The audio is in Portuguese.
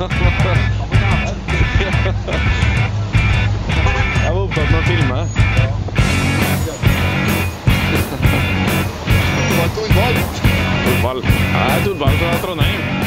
Tá voltando pra filmar. Det var Thorvald. Ah, Thorvald. Nei, Thorvald fra hein